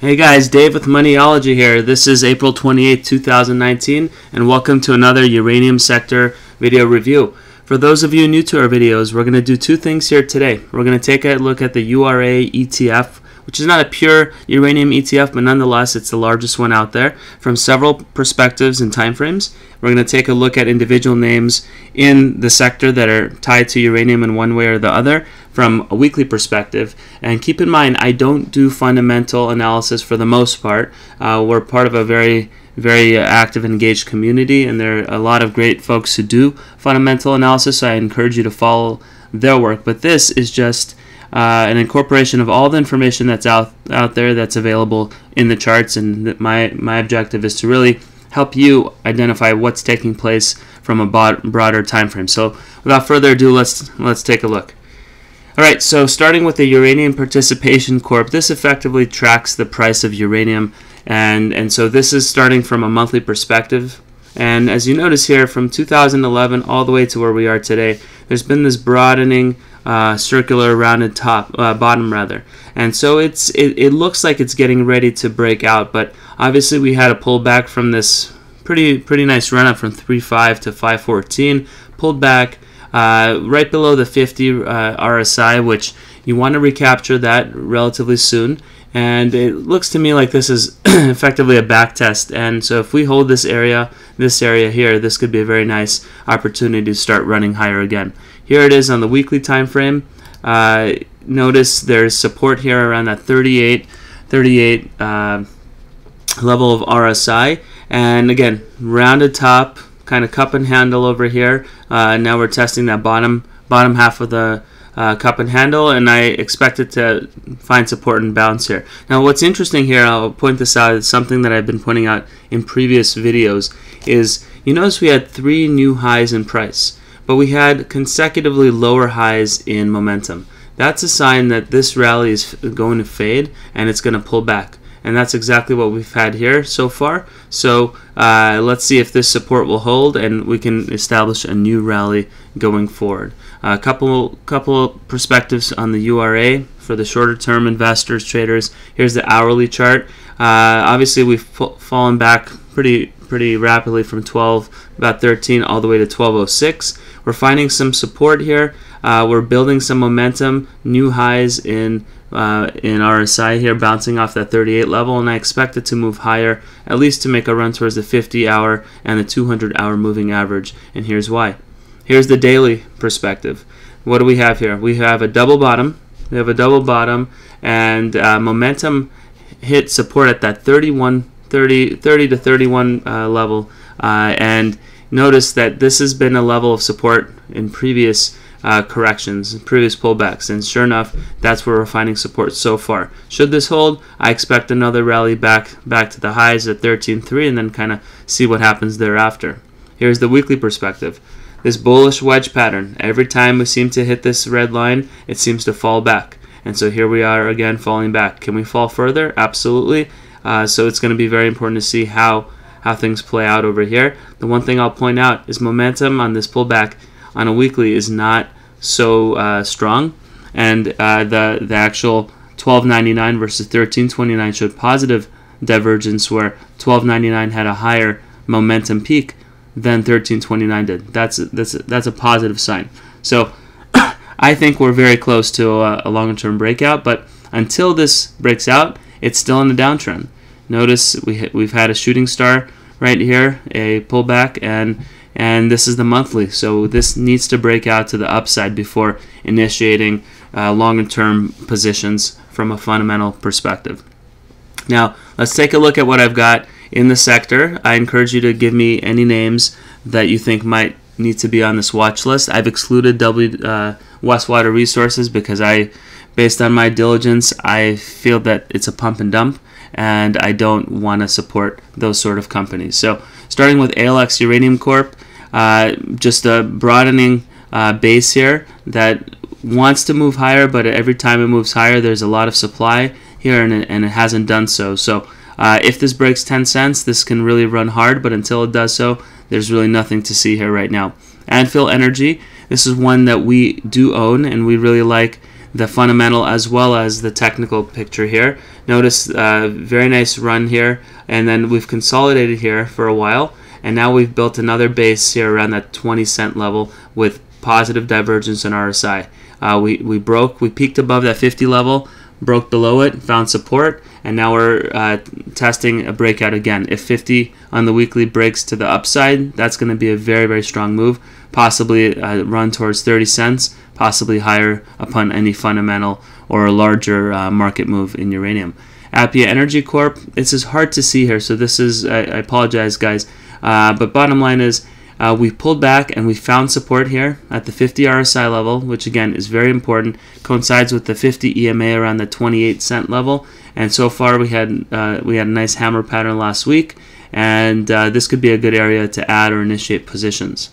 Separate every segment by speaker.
Speaker 1: Hey guys, Dave with Moniology here. This is April 28, 2019, and welcome to another uranium sector video review. For those of you new to our videos, we're going to do two things here today. We're going to take a look at the URA ETF, which is not a pure uranium ETF, but nonetheless it's the largest one out there from several perspectives and timeframes. We're going to take a look at individual names in the sector that are tied to uranium in one way or the other from a weekly perspective. And keep in mind, I don't do fundamental analysis for the most part. Uh, we're part of a very very active engaged community, and there are a lot of great folks who do fundamental analysis. So I encourage you to follow their work. But this is just uh, an incorporation of all the information that's out out there that's available in the charts. And my my objective is to really help you identify what's taking place from a broader time frame. So without further ado, let's let's take a look. All right, so starting with the Uranium Participation Corp, this effectively tracks the price of uranium, and and so this is starting from a monthly perspective. And as you notice here, from 2011 all the way to where we are today, there's been this broadening uh, circular rounded top uh, bottom rather. And so it's it, it looks like it's getting ready to break out but obviously we had a pullback from this pretty pretty nice run up from 3.5 to 514 pulled back uh, right below the 50 uh, RSI which you want to recapture that relatively soon. And it looks to me like this is effectively a back test. And so if we hold this area this area here this could be a very nice opportunity to start running higher again here it is on the weekly time frame uh, notice there's support here around that 38 38 uh, level of RSI and again rounded top kind of cup and handle over here. Uh, now we're testing that bottom bottom half of the uh, cup and handle, and I expect it to find support and bounce here. Now, what's interesting here, I'll point this out, it's something that I've been pointing out in previous videos, is you notice we had three new highs in price, but we had consecutively lower highs in momentum. That's a sign that this rally is going to fade and it's going to pull back and that's exactly what we've had here so far. So uh, let's see if this support will hold and we can establish a new rally going forward. A uh, couple couple perspectives on the URA for the shorter term investors, traders. Here's the hourly chart. Uh, obviously, we've fallen back pretty pretty rapidly from 12, about 13, all the way to 1206. We're finding some support here. Uh, we're building some momentum, new highs in uh, in RSI here, bouncing off that 38 level, and I expect it to move higher, at least to make a run towards the 50 hour and the 200 hour moving average. And here's why. Here's the daily perspective. What do we have here? We have a double bottom. We have a double bottom, and uh, momentum hit support at that 31, 30, 30 to 31 uh, level, uh, and notice that this has been a level of support in previous uh, corrections, previous pullbacks, and sure enough, that's where we're finding support so far. Should this hold, I expect another rally back back to the highs at 13.3 and then kind of see what happens thereafter. Here's the weekly perspective. This bullish wedge pattern, every time we seem to hit this red line, it seems to fall back. And so here we are again falling back. Can we fall further? Absolutely. Uh, so it's going to be very important to see how how things play out over here. The one thing I'll point out is momentum on this pullback on a weekly is not so uh, strong, and uh, the the actual 12.99 versus 13.29 showed positive divergence, where 12.99 had a higher momentum peak than 13.29 did. That's that's that's a positive sign. So I think we're very close to a, a longer term breakout, but until this breaks out, it's still in the downtrend. Notice we we've had a shooting star right here, a pullback, and and this is the monthly. So this needs to break out to the upside before initiating uh, longer term positions from a fundamental perspective. Now, let's take a look at what I've got in the sector. I encourage you to give me any names that you think might need to be on this watch list. I've excluded W uh, Westwater Resources because I, based on my diligence, I feel that it's a pump and dump, and I don't want to support those sort of companies. So, starting with ALX Uranium Corp, uh, just a broadening uh, base here that wants to move higher, but every time it moves higher, there's a lot of supply here, and it, and it hasn't done so. So uh, if this breaks 10 cents, this can really run hard, but until it does so, there's really nothing to see here right now. Anfield Energy, this is one that we do own, and we really like the fundamental as well as the technical picture here. Notice uh, very nice run here, and then we've consolidated here for a while, and now we've built another base here around that 20 cent level with positive divergence in RSI. Uh, we, we broke, we peaked above that 50 level, broke below it, found support, and now we're uh, testing a breakout again. If 50 on the weekly breaks to the upside, that's going to be a very, very strong move, possibly a run towards 30 cents, possibly higher upon any fundamental or a larger uh, market move in uranium. Appia Energy Corp, this is hard to see here, so this is, I, I apologize guys, uh, but bottom line is, uh, we pulled back and we found support here at the 50 RSI level, which again is very important. Coincides with the 50 EMA around the 28 cent level, and so far we had uh, we had a nice hammer pattern last week, and uh, this could be a good area to add or initiate positions.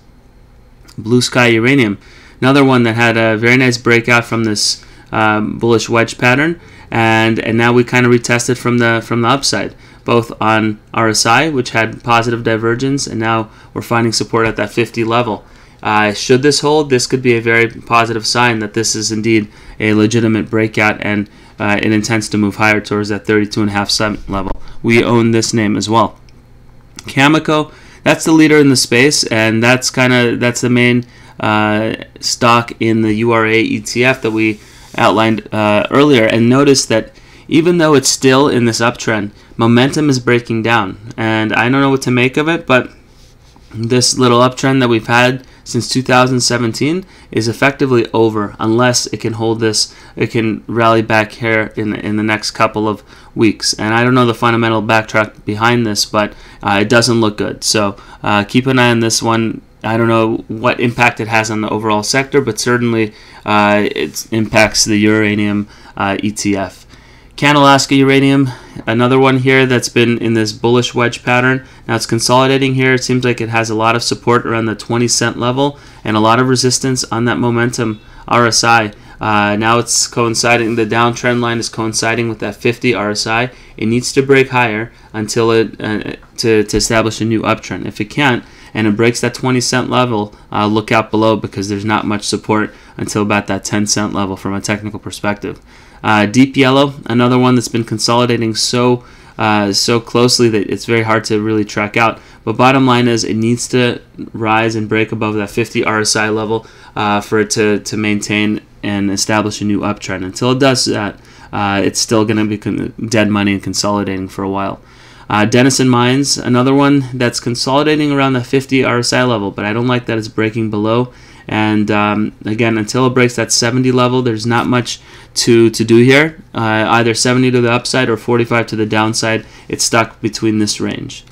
Speaker 1: Blue Sky Uranium, another one that had a very nice breakout from this um, bullish wedge pattern, and and now we kind of retested from the from the upside both on RSI, which had positive divergence, and now we're finding support at that 50 level. Uh, should this hold, this could be a very positive sign that this is indeed a legitimate breakout and uh, it intends to move higher towards that 32.5 cent level. We own this name as well. Cameco, that's the leader in the space, and that's kind of that's the main stock in the URA ETF that we outlined uh, earlier. And notice that even though it's still in this uptrend, momentum is breaking down. And I don't know what to make of it, but this little uptrend that we've had since 2017 is effectively over unless it can hold this it can rally back here in the, in the next couple of weeks and I don't know the fundamental backtrack behind this but uh, it doesn't look good so uh, keep an eye on this one I don't know what impact it has on the overall sector but certainly uh, it impacts the uranium uh, ETF CanAlaska uranium, another one here that's been in this bullish wedge pattern. Now it's consolidating here. It seems like it has a lot of support around the 20 cent level and a lot of resistance on that momentum RSI. Uh, now it's coinciding, the downtrend line is coinciding with that 50 RSI. It needs to break higher until it uh, to, to establish a new uptrend. If it can't, and it breaks that 20 cent level, uh, look out below because there's not much support until about that 10 cent level from a technical perspective. Uh, Deep Yellow, another one that's been consolidating so uh, so closely that it's very hard to really track out. But bottom line is, it needs to rise and break above that 50 RSI level uh, for it to, to maintain and establish a new uptrend. Until it does that, uh, it's still going to be dead money and consolidating for a while. Uh, Denison Mines, another one that's consolidating around the 50 RSI level, but I don't like that it's breaking below. And um, again, until it breaks that 70 level, there's not much to, to do here. Uh, either 70 to the upside or 45 to the downside. It's stuck between this range.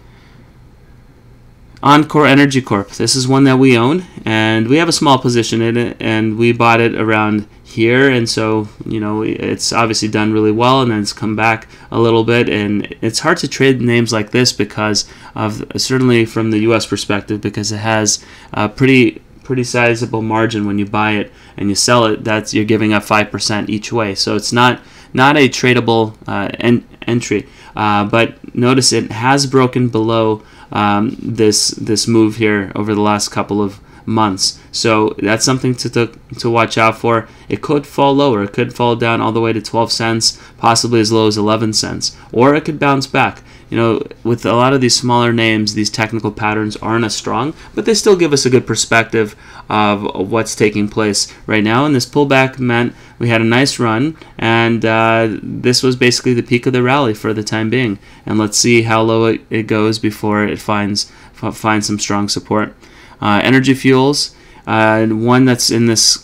Speaker 1: Encore Energy Corp. This is one that we own, and we have a small position in it, and we bought it around here, and so you know it's obviously done really well, and then it's come back a little bit, and it's hard to trade names like this because of certainly from the U.S. perspective, because it has a pretty pretty sizable margin when you buy it and you sell it. That's you're giving up five percent each way, so it's not not a tradable uh, en- entry. Uh, but notice it has broken below um, this this move here over the last couple of months. So that's something to, to, to watch out for. It could fall lower. It could fall down all the way to 12 cents, possibly as low as 11 cents, or it could bounce back you know, with a lot of these smaller names, these technical patterns aren't as strong, but they still give us a good perspective of what's taking place right now. And this pullback meant we had a nice run, and uh, this was basically the peak of the rally for the time being. And let's see how low it, it goes before it finds finds some strong support. Uh, energy fuels, uh, one that's in this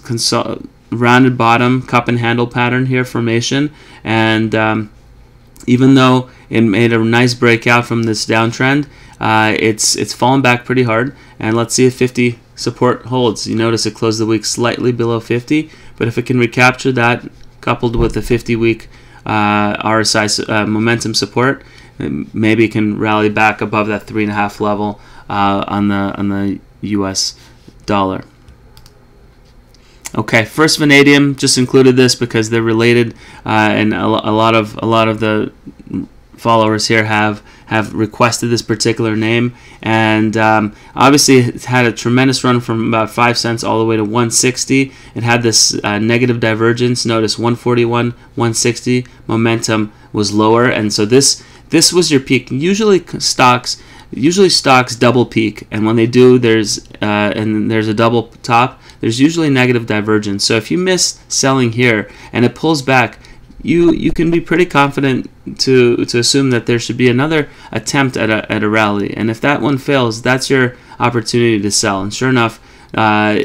Speaker 1: rounded bottom cup and handle pattern here formation, and um, even though it made a nice breakout from this downtrend. Uh, it's it's fallen back pretty hard, and let's see if 50 support holds. You notice it closed the week slightly below 50, but if it can recapture that, coupled with the 50-week uh, RSI uh, momentum support, maybe it can rally back above that three and a half level uh, on the on the U.S. dollar. Okay, First Vanadium just included this because they're related, uh, and a, a, lot of a lot of the followers here have have requested this particular name, and um, obviously it's had a tremendous run from about five cents all the way to 160. It had this uh, negative divergence. Notice 141, 160 momentum was lower, and so this this was your peak. Usually stocks usually stocks double peak, and when they do, there's uh, and there's a double top. There's usually negative divergence. So if you miss selling here and it pulls back, you you can be pretty confident to to assume that there should be another attempt at a, at a rally and if that one fails that's your opportunity to sell and sure enough uh,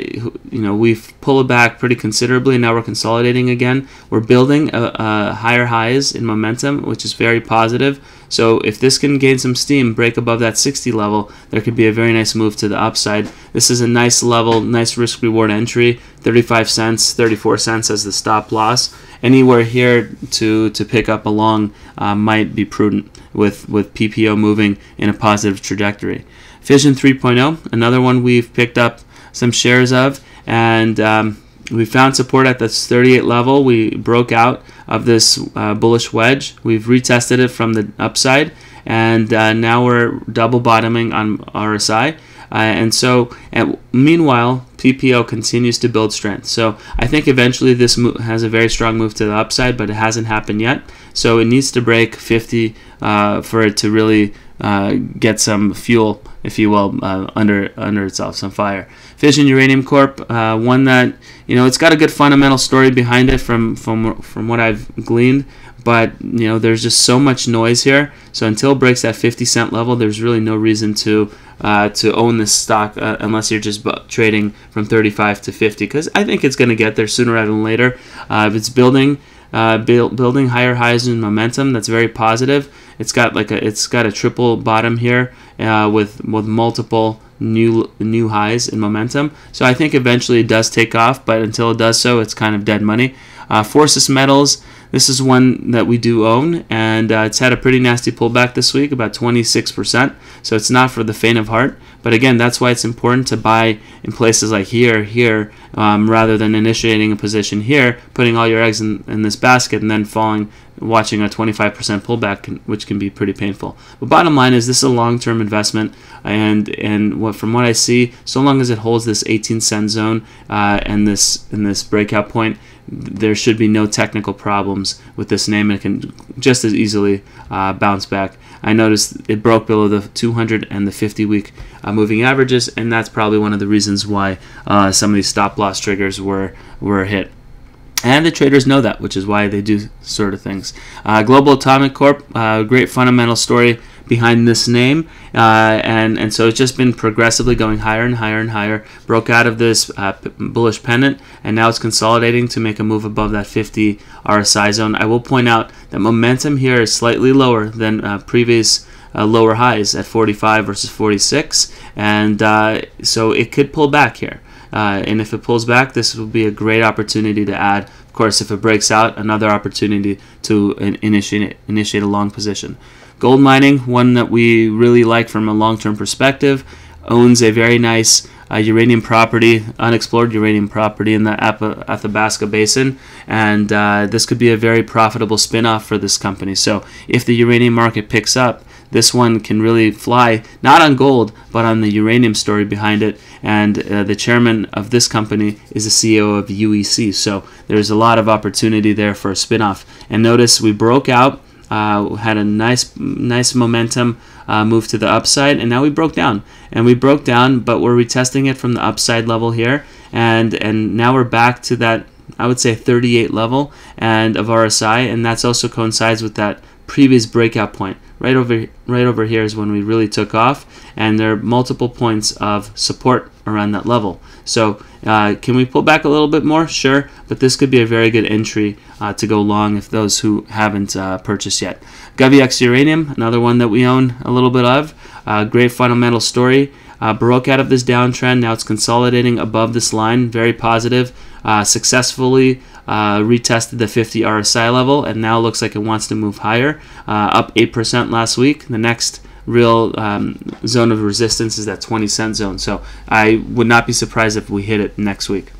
Speaker 1: you know we've pulled back pretty considerably and now we're consolidating again. We're building a, a higher highs in momentum which is very positive. So if this can gain some steam break above that 60 level there could be a very nice move to the upside. This is a nice level nice risk reward entry 35 cents 34 cents as the stop loss. Anywhere here to to pick up along uh, might be prudent with with PPO moving in a positive trajectory. Fission 3.0 another one we've picked up some shares of, and um, we found support at this 38 level. We broke out of this uh, bullish wedge. We've retested it from the upside, and uh, now we're double bottoming on RSI. Uh, and so, and meanwhile, PPO continues to build strength. So I think eventually this has a very strong move to the upside, but it hasn't happened yet. So it needs to break 50 uh, for it to really uh, get some fuel, if you will, uh, under under itself, some fire. Fission Uranium Corp, uh, one that you know it's got a good fundamental story behind it from from from what I've gleaned, but you know there's just so much noise here. So until it breaks that 50 cent level, there's really no reason to uh, to own this stock uh, unless you're just trading from 35 to 50, because I think it's going to get there sooner rather than later. If it's building uh, build, building higher highs in momentum. That's very positive. It's got like a it's got a triple bottom here uh, with with multiple new new highs in momentum. So I think eventually it does take off, but until it does so, it's kind of dead money. Uh, Forsys Metals. This is one that we do own, and uh, it's had a pretty nasty pullback this week, about 26%. So it's not for the faint of heart. But again, that's why it's important to buy in places like here, here, um, rather than initiating a position here, putting all your eggs in, in this basket, and then falling, watching a 25% pullback, can, which can be pretty painful. But bottom line is, this is a long-term investment, and and what from what I see, so long as it holds this 18 cent zone uh, and this in this breakout point there should be no technical problems with this name and it can just as easily uh, bounce back. I noticed it broke below the 200 and the 50 week uh, moving averages, and that's probably one of the reasons why uh, some of these stop loss triggers were were hit. And the traders know that, which is why they do sort of things. Uh, Global Atomic Corp, uh, great fundamental story behind this name, uh, and and so it's just been progressively going higher and higher and higher. Broke out of this uh, bullish pennant, and now it's consolidating to make a move above that 50 RSI zone. I will point out that momentum here is slightly lower than uh, previous. Uh, lower highs at 45 versus 46, and uh, so it could pull back here. Uh, and if it pulls back, this will be a great opportunity to add. Of course, if it breaks out, another opportunity to initiate initiate a long position. GoldMining, one that we really like from a long-term perspective, owns a very nice uh, uranium property, unexplored uranium property in the Athabasca Basin, and uh, this could be a very profitable spin-off for this company. So if the uranium market picks up, this one can really fly, not on gold, but on the uranium story behind it. And uh, the chairman of this company is the CEO of UEC. So there's a lot of opportunity there for a spinoff. And notice we broke out uh, had a nice nice momentum uh, move to the upside and now we broke down. And we broke down but we're retesting it from the upside level here and and now we're back to that I would say 38 level and of RSI and that's also coincides with that previous breakout point. Right over right over here is when we really took off and there are multiple points of support around that level. So uh, can we pull back a little bit more? Sure but this could be a very good entry uh, to go long if those who haven't uh, purchased yet. GoviEx Uranium another one that we own a little bit of. Uh, great fundamental story. Uh, broke out of this downtrend. Now it's consolidating above this line. Very positive. Uh, successfully retested the 50 RSI level and now looks like it wants to move higher, up 8% last week. The next real um, zone of resistance is that 20 cent zone. So I would not be surprised if we hit it next week.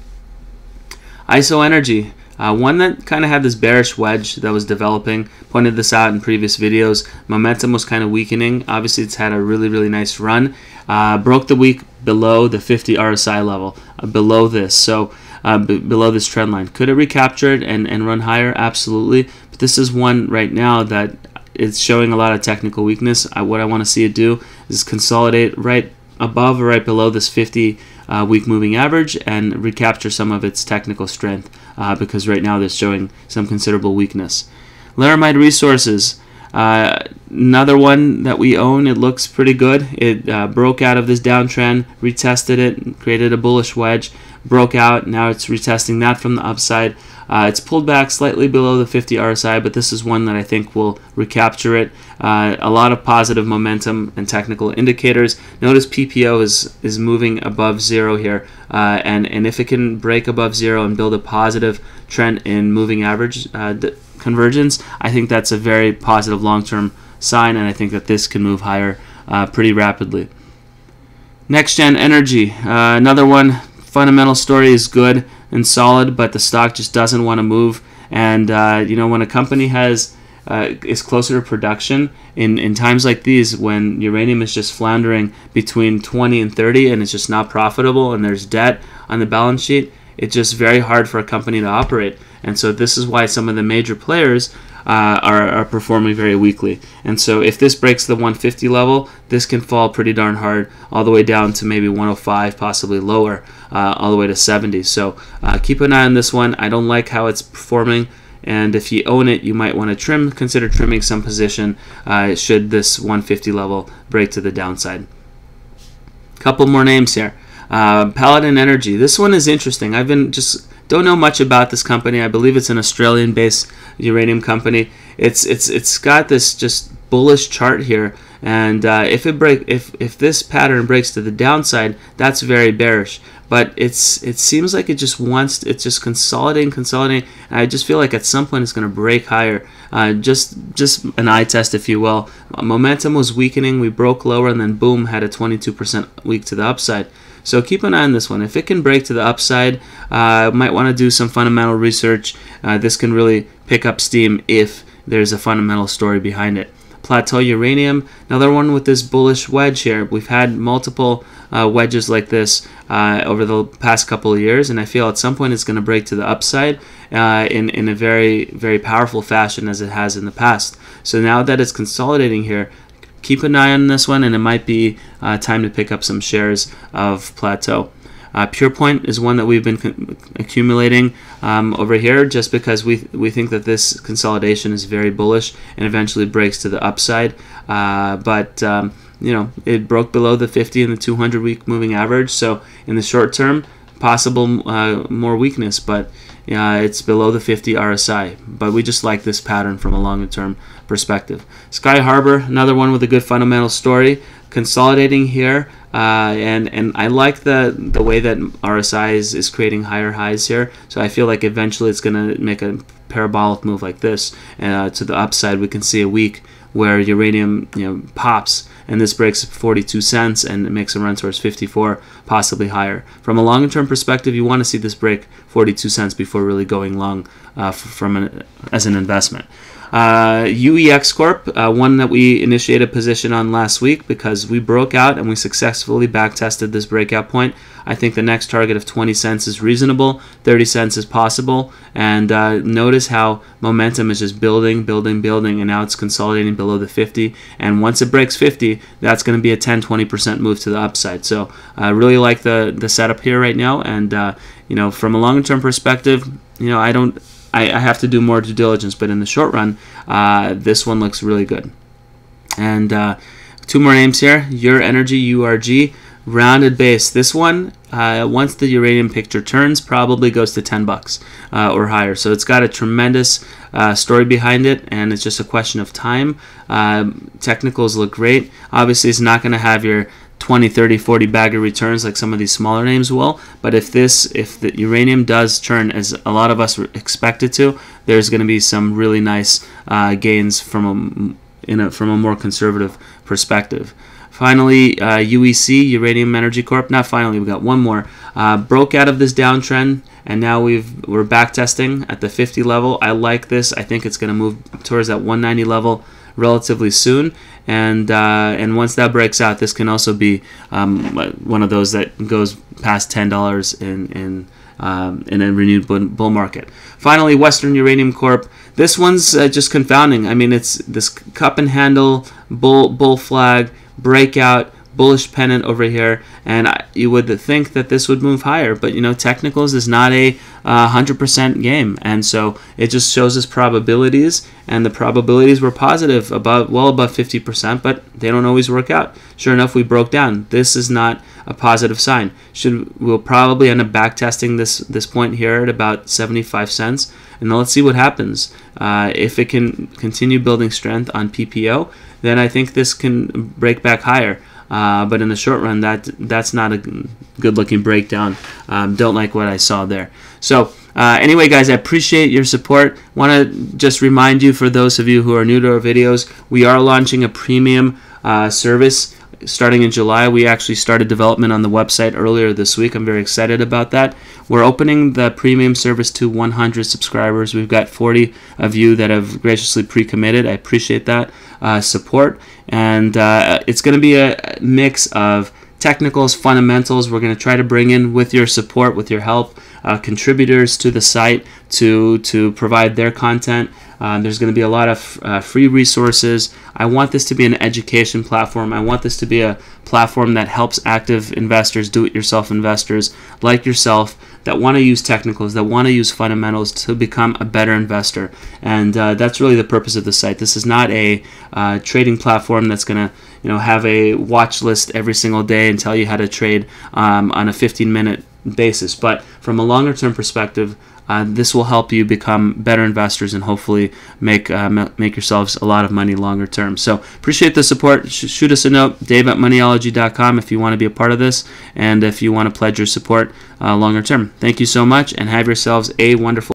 Speaker 1: ISO Energy, Uh, one that kind of had this bearish wedge that was developing. Pointed this out in previous videos. Momentum was kind of weakening. Obviously, it's had a really, really nice run. Uh, broke the week below the 50 RSI level, uh, below this. So uh, below this trend line. Could it recapture it and, and run higher? Absolutely. But this is one right now that it's showing a lot of technical weakness. I, what I want to see it do is consolidate right above or right below this 50 uh, week moving average and recapture some of its technical strength uh, because right now they're showing some considerable weakness. Laramide Resources, uh, another one that we own. It looks pretty good. It uh, broke out of this downtrend, retested it, created a bullish wedge, broke out. Now it's retesting that from the upside. Uh, it's pulled back slightly below the 50 RSI, but this is one that I think will recapture it. Uh, a lot of positive momentum and technical indicators. Notice PPO is is moving above zero here, uh, and and if it can break above zero and build a positive trend in moving average uh, convergence, I think that's a very positive long-term sign, and I think that this can move higher uh, pretty rapidly. NexGen Energy, uh, another one. Fundamental story is good and solid, but the stock just doesn't want to move. And uh, you know, when a company has uh, is closer to production in, in times like these when uranium is just floundering between 20 and 30 and it's just not profitable and there's debt on the balance sheet it's just very hard for a company to operate and so this is why some of the major players uh, are, are performing very weakly. And so if this breaks the 150 level, this can fall pretty darn hard all the way down to maybe 105, possibly lower, uh, all the way to 70. So uh, keep an eye on this one. I don't like how it's performing. And if you own it, you might want to trim, consider trimming some position uh, should this 150 level break to the downside. Couple more names here. Uh, Paladin Energy. This one is interesting. I've been just don't know much about this company. I believe it's an Australian-based uranium company. It's it's it's got this just bullish chart here, and uh, if it break if if this pattern breaks to the downside, that's very bearish. But it's it seems like it just wants it's just consolidating, consolidating. And I just feel like at some point it's going to break higher. Uh, just just an eye test, if you will. Momentum was weakening. We broke lower, and then boom, had a 22% week to the upside. So keep an eye on this one. If it can break to the upside, uh, might want to do some fundamental research. Uh, this can really pick up steam if there's a fundamental story behind it. Plateau Uranium, another one with this bullish wedge here. We've had multiple uh, wedges like this uh, over the past couple of years, and I feel at some point it's going to break to the upside uh, in, in a very, very powerful fashion as it has in the past. So now that it's consolidating here, keep an eye on this one, and it might be uh, time to pick up some shares of Plateau. Uh, PurePoint is one that we've been accumulating um, over here just because we, we think that this consolidation is very bullish and eventually breaks to the upside. Uh, but, um, you know, it broke below the 50 and the 200 week moving average. So in the short term, possible uh, more weakness, but uh, it's below the 50 RSI. But we just like this pattern from a longer term perspective. Skyharbour, another one with a good fundamental story, consolidating here. Uh, and and I like the the way that RSI is, is creating higher highs here. So I feel like eventually it's going to make a parabolic move like this uh, to the upside. We can see a week where uranium you know pops and this breaks 42 cents and it makes a run towards 54 possibly higher from a longer term perspective you want to see this break 42 cents before really going long uh, from an, as an investment uh, UEX Corp, uh, one that we initiated a position on last week because we broke out and we successfully backtested this breakout point. I think the next target of 20 cents is reasonable, 30 cents is possible, and uh, notice how momentum is just building, building, building, and now it's consolidating below the 50. And once it breaks 50, that's going to be a 10 20% move to the upside. So I really like the, the setup here right now, and uh, you know, from a long term perspective, you know, I don't I, I have to do more due diligence. But in the short run, uh, this one looks really good. And uh, two more names here: Ur-Energy URG rounded base. This one, uh, once the uranium picture turns, probably goes to 10 bucks uh, or higher. So it's got a tremendous uh, story behind it, and it's just a question of time. Um, technicals look great. Obviously, it's not going to have your 20, 30, 40 bagger returns like some of these smaller names will. But if this, if the uranium does turn as a lot of us expect it to, there's going to be some really nice uh, gains from in a, from a more conservative perspective. Finally, uh, UEC, Uranium Energy Corp. Not finally, we got one more. Uh, broke out of this downtrend, and now we've we're back testing at the 50 level. I like this. I think it's going to move towards that 190 level relatively soon. And uh, and once that breaks out, this can also be um, one of those that goes past ten dollars in in um, in a renewed bull market. Finally, Western Uranium Corp. This one's uh, just confounding. I mean, it's this cup and handle bull bull flag breakout bullish pennant over here, and I, you would think that this would move higher. But you know, technicals is not a uh, 100% game, and so it just shows us probabilities, and the probabilities were positive, above well above 50%, but they don't always work out. Sure enough, we broke down. This is not a positive sign. Should we'll probably end up back testing this this point here at about 75 cents, and then let's see what happens. Uh, if it can continue building strength on PPO, then I think this can break back higher. Uh, but in the short run, that that's not a good-looking breakdown. Um, don't like what I saw there. So uh, anyway, guys, I appreciate your support. Want to just remind you, for those of you who are new to our videos, we are launching a premium uh, service starting in July. We actually started development on the website earlier this week. I'm very excited about that. We're opening the premium service to 100 subscribers. We've got 40 of you that have graciously pre-committed. I appreciate that uh, support, and uh, it's going to be a mix of technicals, fundamentals. We're going to try to bring in with your support, with your help, uh, contributors to the site to to provide their content. Uh, there's going to be a lot of uh, free resources. I want this to be an education platform. I want this to be a platform that helps active investors, do-it-yourself investors like yourself that want to use technicals, that want to use fundamentals to become a better investor. And uh, that's really the purpose of the site. This is not a uh, trading platform that's going to you know have a watch list every single day and tell you how to trade um, on a 15 minute basis. But from a longer term perspective, uh, this will help you become better investors and hopefully make uh, make yourselves a lot of money longer term. So appreciate the support. Sh shoot us a note, Dave at moniology.com if you want to be a part of this and if you want to pledge your support uh, longer term. Thank you so much and have yourselves a wonderful